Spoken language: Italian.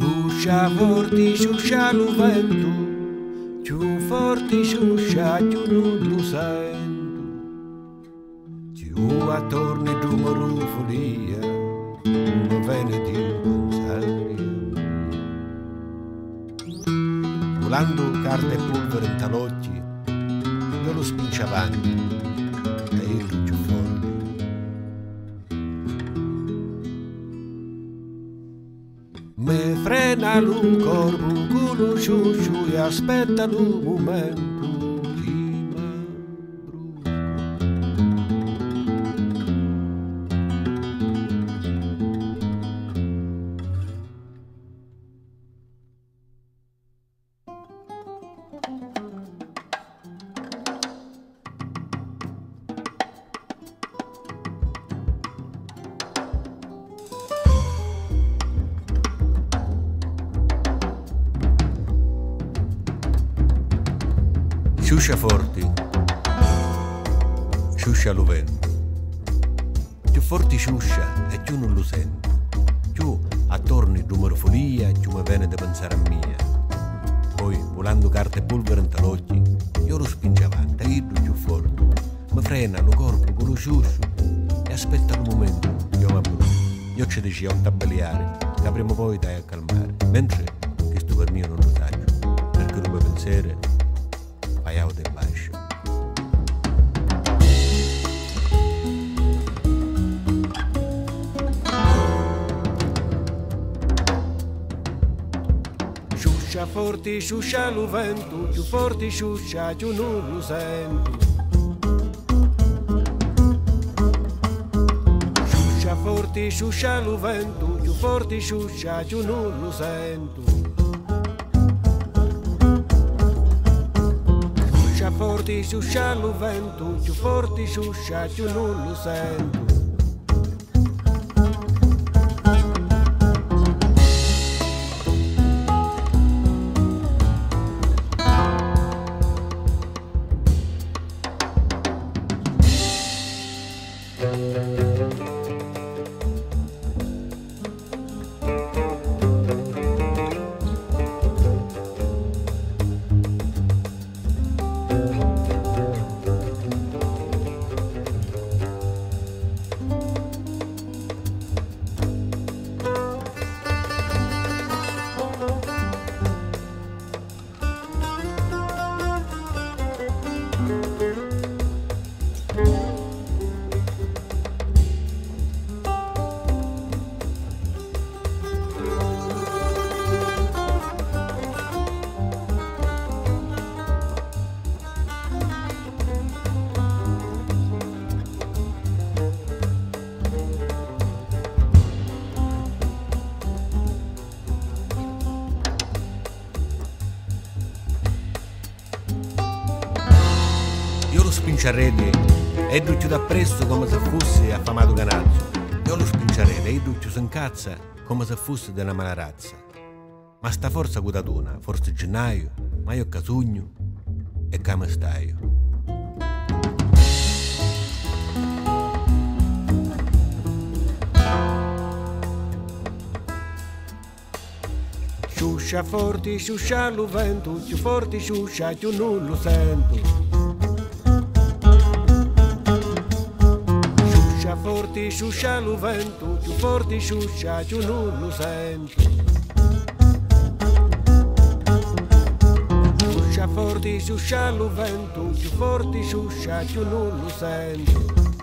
Ciuscia forti, ciuscia lo vento, più forti ciuscia, più non lo sento. Più attorno giù morufolia, non viene di pensare. Volando carta e polvere in talocchi, io lo spinge avanti, e io frena lu corpo con lo ciucciu e aspetta lu momento Sciuscia forti, sciuscia lo vento. Più forti sciuscia e più non lo sento. Più attorno il numero folia, più mi viene da pensare a mia. Poi, volando carta e polvere in talocchi, io lo spinge avanti, io più forte. Mi frena lo corpo con lo sciuscio e aspetta il momento. Io mi. Io ci dicevo a tabelliare, che prima o poi dai a calmare. Mentre che sto per mio non lo saggio, perché non mi pensare paiau de baixo. Sciuscia forti, sciuscia lo vento, più forti sciuscia, più non lo sento. Sciuscia forti, sciuscia lo vento, più forti sciuscia, più non lo sento. Forti, sciuscia lo vento, più forti sciuscia, più non lo sento. Spinciarrete e duccio da presto come se fosse affamato canazzo. Io lo spinciarrete e duccio si incazza come se fosse una mala razza. Ma sta forza gudatona, forse gennaio, ma io casugno e come stai? Sciuscia forti, sciuscia lo vento, più forti sciuscia, più non lo sento. Sciuscia forti, sciuscia lo vento, più forti sciuscia, più non lo sento. Sciuscia forti, sciuscia lo vento, più forti sciuscia, più non lo sento. Thank